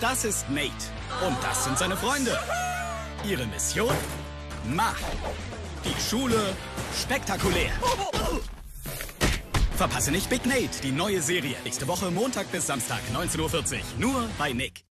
Das ist Nate. Und das sind seine Freunde. Ihre Mission? Mach. Die Schule spektakulär. Verpasse nicht Big Nate, die neue Serie. Nächste Woche Montag bis Samstag, 19.40 Uhr. Nur bei Nick.